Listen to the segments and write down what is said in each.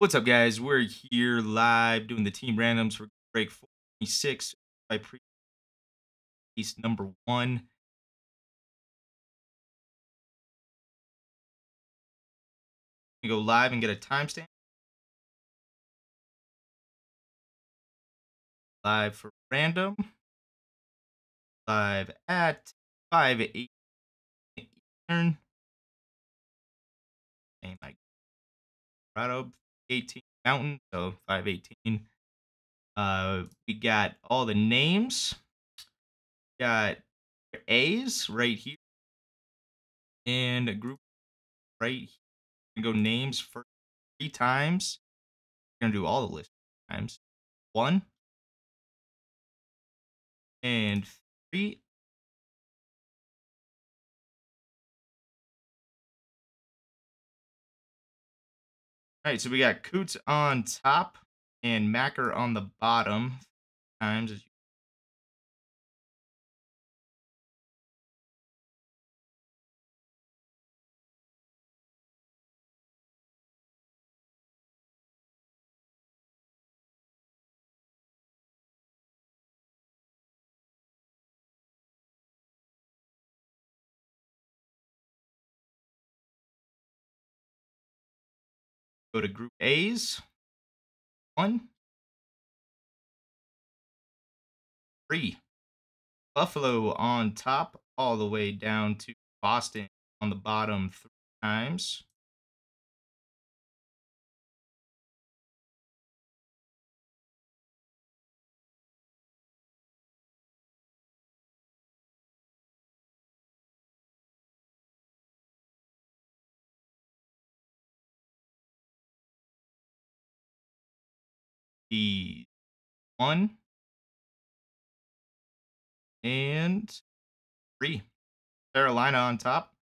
What's up, guys? We're here live doing the team randoms for break 46 by pre piece number one. You go live and get a timestamp. Live for random. Live at 5 8 Eastern. Colorado 18 Mountain, so 518. Uh, we got all the names. Got A's right here. And a group right here. Go names for three times. We're gonna do all the list times. One and three. All right, so we got Coots on top and Macker on the bottom. Times as you go to Group A's. One, three. Buffalo on top, all the way down to Boston on the bottom three times. One and three. Carolina on top,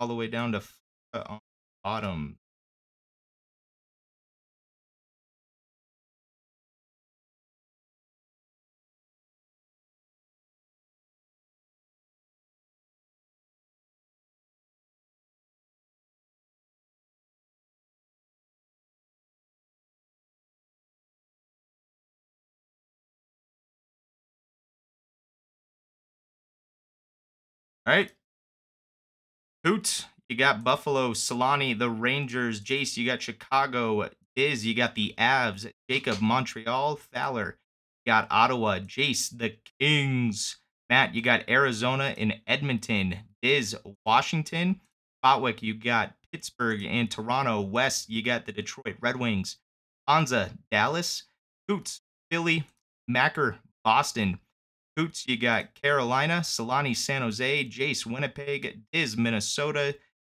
all the way down to Florida uh, on bottom. All right. Hoot, you got Buffalo, Solani, the Rangers, Jace, you got Chicago, Diz, you got the Avs, Jacob, Montreal, Thaler, you got Ottawa, Jace, the Kings, Matt, you got Arizona and Edmonton, Diz, Washington, Botwick, you got Pittsburgh and Toronto, West, you got the Detroit Red Wings, Anza, Dallas, Hoots, Philly, Macker, Boston, Hoots, you got Carolina, Solani, San Jose, Jace, Winnipeg, Diz, Minnesota,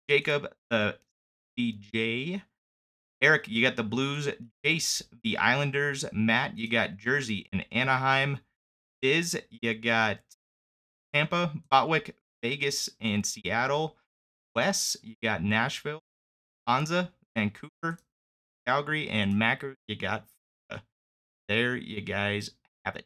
Jacob, uh, the DJ, Eric, you got the Blues, Jace, the Islanders, Matt, you got Jersey and Anaheim, Diz, you got Tampa, Botwick, Vegas, and Seattle, Wes, you got Nashville, Anza, Vancouver, Calgary, and Macker, you got. There you guys have it.